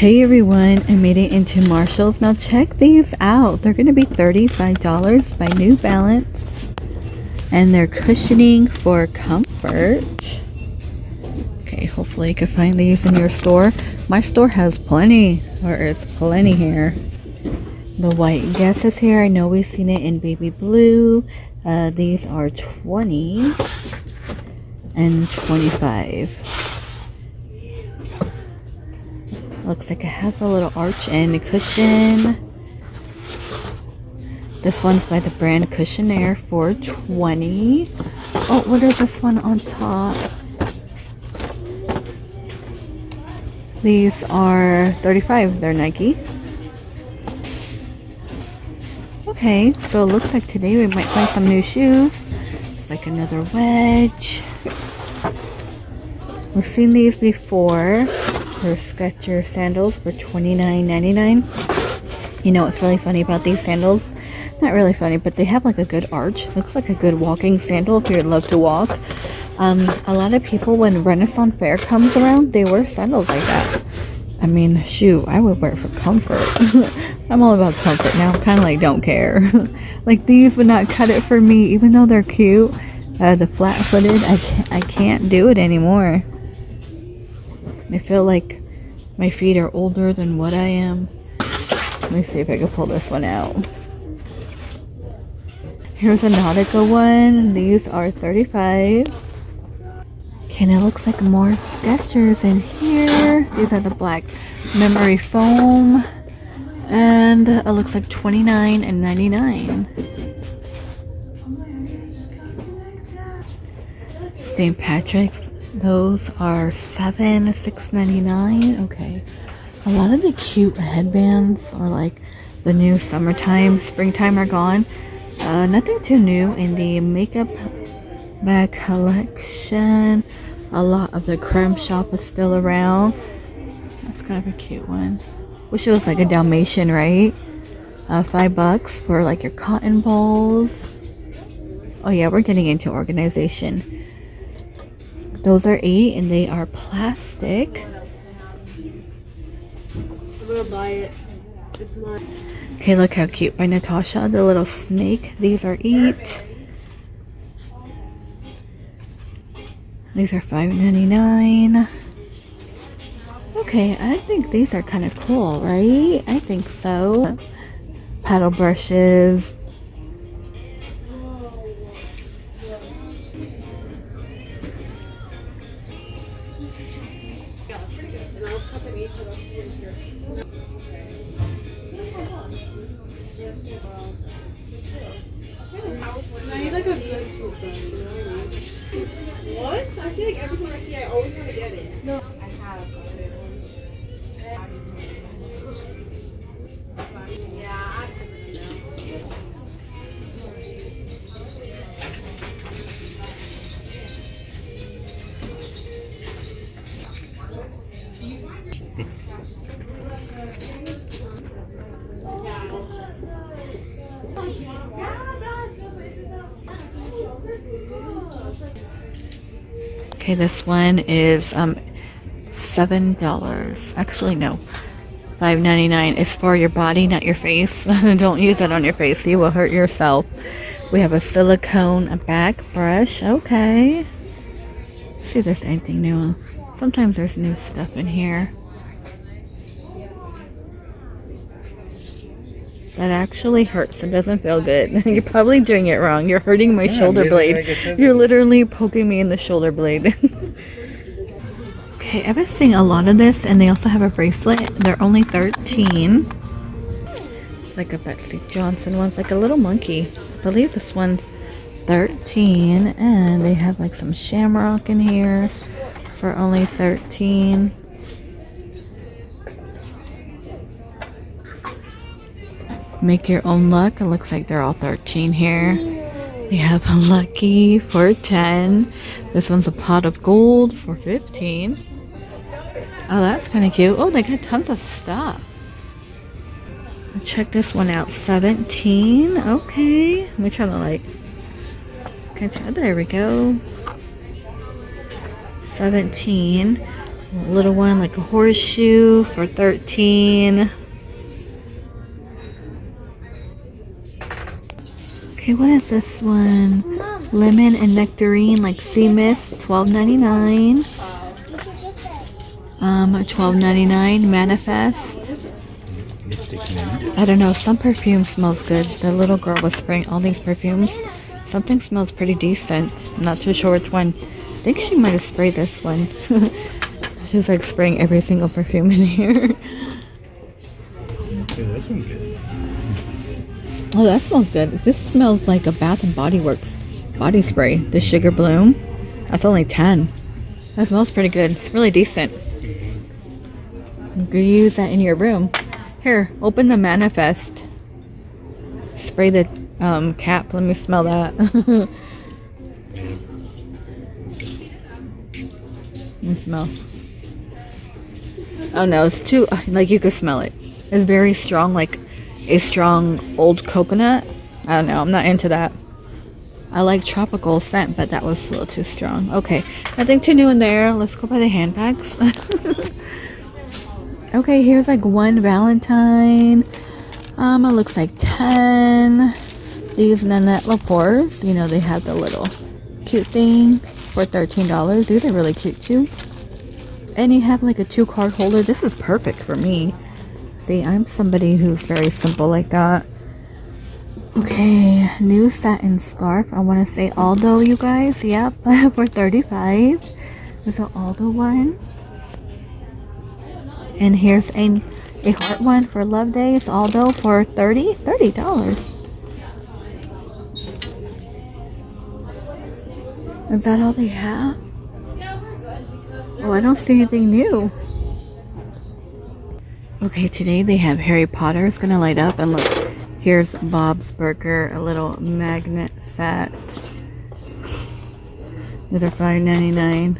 Hey everyone, I made it into Marshall's. Now check these out. They're going to be $35 by New Balance. And they're cushioning for comfort. Okay, hopefully you can find these in your store. My store has plenty. There is plenty here. The white guess is here. I know we've seen it in baby blue. Uh, these are 20 and 25. Looks like it has a little arch and a cushion. This one's by the brand Cushionaire for 20 Oh, what is this one on top? These are 35 They're Nike. Okay, so it looks like today we might find some new shoes. It's like another wedge. We've seen these before. They're Skechers sandals for $29.99. You know what's really funny about these sandals? Not really funny, but they have like a good arch. Looks like a good walking sandal if you love to walk. Um, a lot of people, when Renaissance Fair comes around, they wear sandals like that. I mean, shoot, I would wear it for comfort. I'm all about comfort now. kind of like don't care. like these would not cut it for me, even though they're cute. Uh, the flat-footed, I can't, I can't do it anymore. I feel like my feet are older than what I am. Let me see if I can pull this one out. Here's a Nautica one. These are 35 Okay, and it looks like more Skechers in here. These are the black memory foam. And it looks like 29 and 99. St. Patrick's those are seven six ninety nine. Okay. A lot of the cute headbands are like the new summertime, springtime are gone. Uh, nothing too new in the makeup bag collection. A lot of the creme shop is still around. That's kind of a cute one. Wish it was like a Dalmatian, right? Uh, five bucks for like your cotton balls. Oh yeah, we're getting into organization. Those are eight and they are plastic. I'm gonna buy it. Okay, look how cute by Natasha. The little snake. These are eight. These are $5.99. Okay, I think these are kind of cool, right? I think so. Paddle brushes. What? I feel like every time I see it, I always want to get it. No. I have. Yeah, Okay, this one is um seven dollars. Actually, no, five ninety nine. It's for your body, not your face. Don't use it on your face; you will hurt yourself. We have a silicone back brush. Okay. Let's see if there's anything new. Sometimes there's new stuff in here. That actually hurts. It doesn't feel good. You're probably doing it wrong. You're hurting my yeah, shoulder blade. You're literally poking me in the shoulder blade. okay, I've been seeing a lot of this and they also have a bracelet. They're only 13 It's like a Betsey Johnson one. It's like a little monkey. I believe this one's 13 and they have like some shamrock in here for only 13 Make your own luck. It looks like they're all 13 here. We have a lucky for 10. This one's a pot of gold for 15. Oh, that's kind of cute. Oh, they got tons of stuff. Check this one out. 17. Okay. Let me try to like. Can I, there we go. 17. A little one like a horseshoe for 13 Okay, what is this one? Lemon and nectarine, like sea mist, $12.99. Um, $12.99. Manifest. I don't know, some perfume smells good. The little girl was spraying all these perfumes. Something smells pretty decent. I'm not too sure which one. I think she might have sprayed this one. She's like spraying every single perfume in here. Yeah, this one's good. Oh, that smells good. This smells like a Bath and Body Works body spray. The Sugar Bloom. That's only 10. That smells pretty good. It's really decent. You could use that in your room. Here, open the Manifest. Spray the um, cap. Let me smell that. Me smell. Oh no, it's too, like you could smell it. It's very strong, like a strong old coconut. I don't know, I'm not into that. I like tropical scent, but that was a little too strong. Okay, nothing too new in there. Let's go by the handbags. okay, here's like one Valentine. Um, it looks like 10. These Nanette Lepores, you know, they have the little cute thing for $13. These are really cute too. And you have like a two card holder. This is perfect for me. See, I'm somebody who's very simple like that. Okay, new satin scarf. I want to say Aldo, you guys. Yep, for 35 There's an Aldo one. And here's a, a heart one for Love Days. Aldo for 30 $30. Is that all they have? Oh, I don't see anything new. Okay, today they have Harry Potter. It's gonna light up and look. Here's Bob's Burger, a little magnet set. These are $5.99.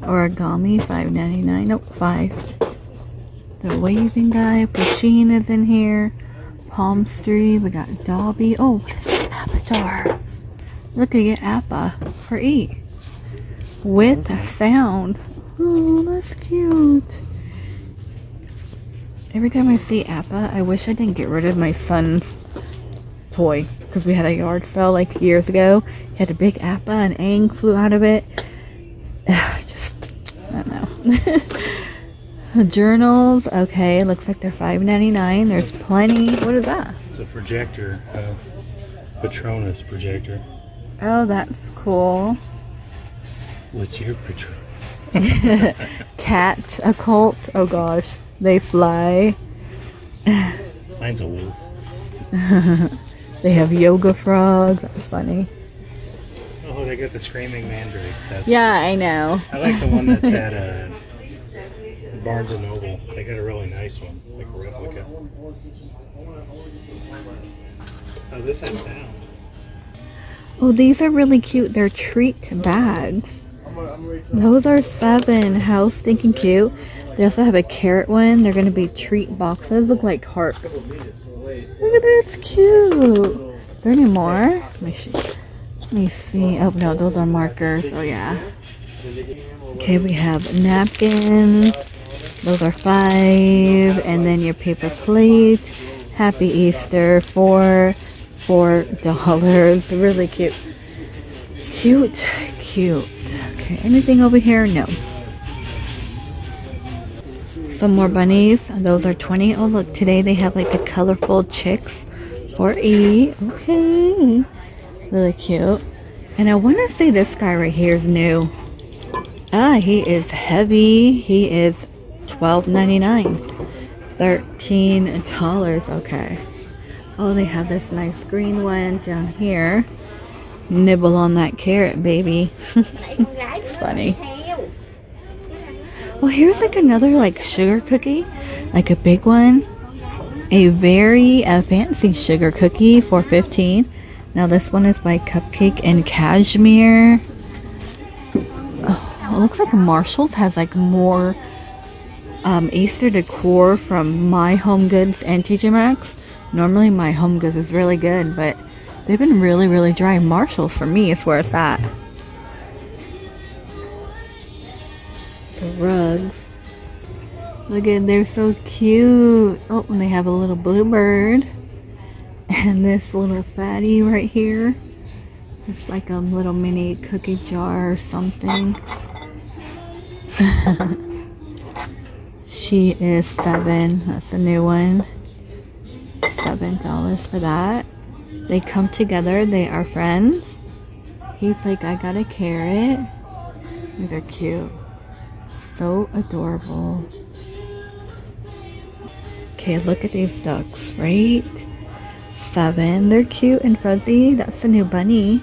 Origami, $5.99. Nope, 5 The waving guy, Pusheen is in here. Palm Street, we got Dobby. Oh, what is this? Avatar. Look, I get Appa for E. With a sound. Oh, that's cute. Every time I see Appa, I wish I didn't get rid of my son's toy. Because we had a yard sale like years ago. He had a big Appa and Aang flew out of it. Just, I don't know. Journals, okay, looks like they're $5.99. There's plenty. What is that? It's a projector, uh, Patronus projector. Oh, that's cool. What's your Patronus? Cat occult. Oh gosh. They fly. Mine's a wolf. they have yoga frogs. That's funny. Oh, they got the screaming mandrake. That's yeah, I know. I like the one that's at uh, Barnes and Noble. They got a really nice one, like a replica. Oh, this has sound. Oh, these are really cute. They're treat bags. Those are seven. How stinking cute. They also have a carrot one. They're going to be treat boxes. Look like heart. Look at this. Cute. There any more? Let me, let me see. Oh, no. Those are markers. Oh, yeah. Okay, we have napkins. Those are five. And then your paper plate. Happy Easter. Four. Four dollars. Really cute. Cute. Cute. Okay, anything over here? No. Some more bunnies. Those are 20. Oh, look, today they have like the colorful chicks for E. Okay. Really cute. And I want to say this guy right here is new. Ah, he is heavy. He is $12.99. $13. Okay. Oh, they have this nice green one down here. Nibble on that carrot, baby. it's funny. Well, here's like another like sugar cookie. Like a big one. A very uh, fancy sugar cookie for 15 Now this one is by Cupcake and Cashmere. Oh, it looks like Marshall's has like more um, Easter decor from My Home Goods and TJ Maxx. Normally My Home Goods is really good, but they've been really, really dry. Marshalls for me is where it's at. The rugs. Look at, they're so cute. Oh, and they have a little bluebird. And this little fatty right here. Just like a little mini cookie jar or something. she is seven. That's a new one. Seven dollars for that. They come together. They are friends. He's like, I got a carrot. These are cute. So adorable. Okay, look at these ducks, right? Seven. They're cute and fuzzy. That's the new bunny.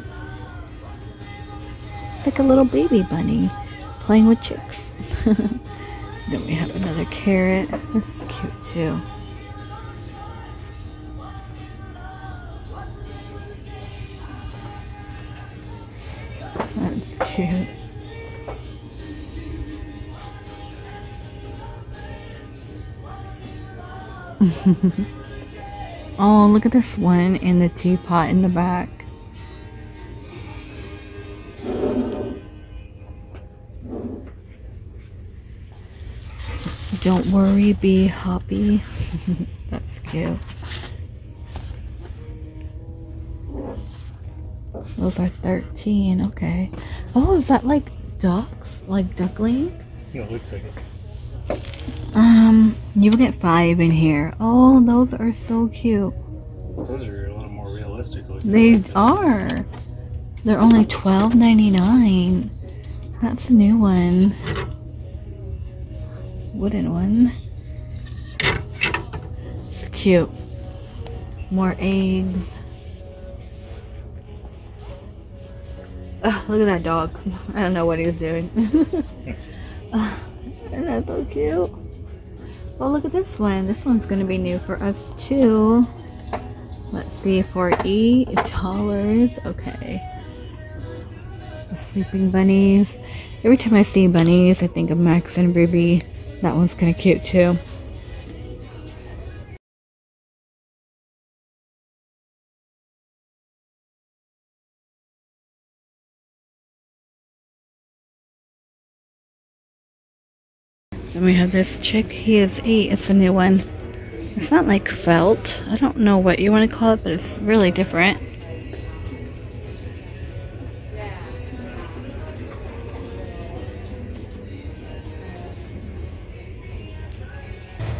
It's like a little baby bunny playing with chicks. then we have another carrot. This is cute too. oh, look at this one in the teapot in the back. Don't worry, be happy. That's cute. Those are 13, okay. Oh, is that like ducks? Like duckling? Yeah, it looks like it. Um, you will get five in here. Oh, those are so cute. Those are a little more realistic. looking. They are. They're only $12.99. That's a new one. Wooden one. It's cute. More eggs. Look at that dog. I don't know what he was doing. oh, isn't that so cute? Well, look at this one. This one's going to be new for us too. Let's see, for $8. Okay. The sleeping bunnies. Every time I see bunnies, I think of Max and Ruby. That one's kind of cute too. Then we have this chick. He is eight. It's a new one. It's not like felt. I don't know what you want to call it, but it's really different.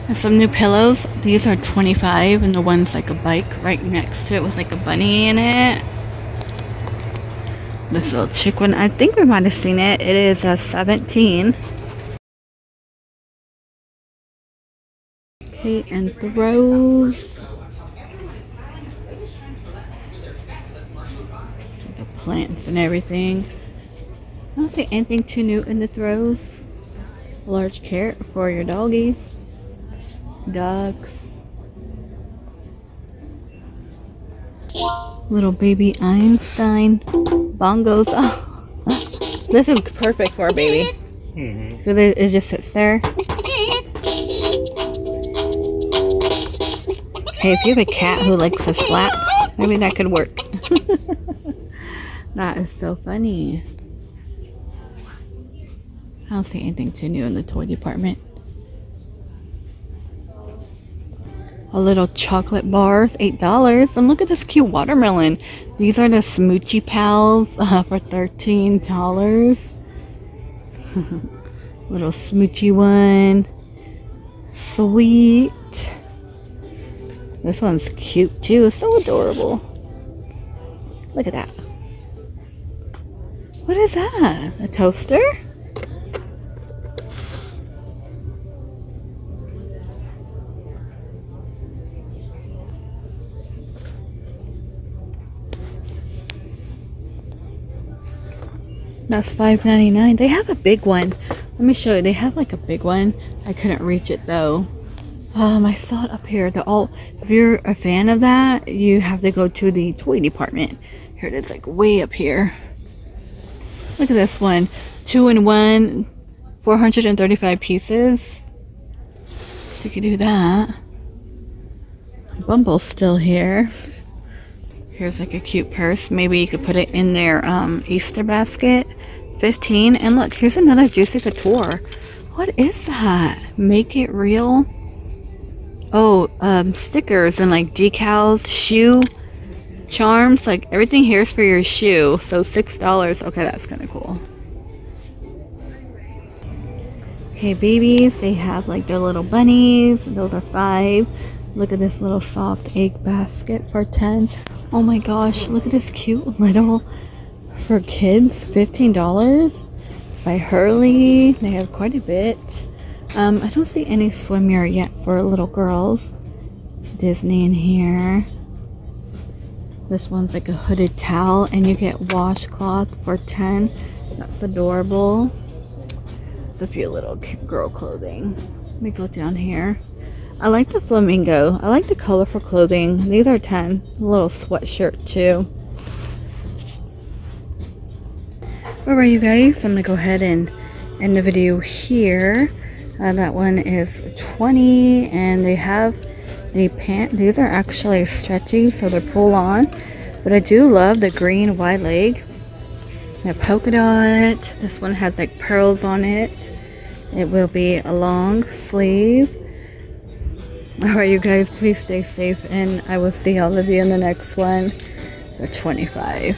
And some new pillows. These are 25 and the one's like a bike right next to it with like a bunny in it. This little chick one, I think we might have seen it. It is a 17. And throws. The plants and everything. I don't see anything too new in the throws. A large carrot for your doggies. Ducks. Little baby Einstein. Bongos. Oh. This is perfect for a baby. Mm-hmm. So it just sits there. Hey, if you have a cat who likes to slap, maybe that could work. that is so funny. I don't see anything too new in the toy department. A little chocolate bars, $8. And look at this cute watermelon. These are the Smoochie Pals uh, for $13. little Smoochie one. Sweet. This one's cute too. So adorable. Look at that. What is that? A toaster? That's $5.99. They have a big one. Let me show you. They have like a big one. I couldn't reach it though. Um, I saw it up here. The all. If you're a fan of that, you have to go to the toy department. Here it is, like way up here. Look at this one. Two in one, 435 pieces. So you can do that. Bumble's still here. Here's like a cute purse. Maybe you could put it in their um, Easter basket. 15. And look, here's another Juicy Couture. What is that? Make it real? Oh, um, stickers and like decals, shoe charms, like everything here is for your shoe. So $6. Okay, that's kind of cool. Okay, babies, they have like their little bunnies. Those are five. Look at this little soft egg basket for 10. Oh my gosh, look at this cute little for kids, $15 by Hurley. They have quite a bit. Um, I don't see any swimwear yet for little girls. Disney in here. This one's like a hooded towel and you get washcloth for 10. That's adorable. It's a few little girl clothing. Let me go down here. I like the flamingo. I like the colorful clothing. These are 10. A little sweatshirt too. Alright you guys, I'm going to go ahead and end the video here. Uh, that one is 20 and they have the pant. These are actually stretchy so they're pull on. But I do love the green wide leg. The polka dot. This one has like pearls on it. It will be a long sleeve. Alright you guys, please stay safe and I will see all of you in the next one. So 25.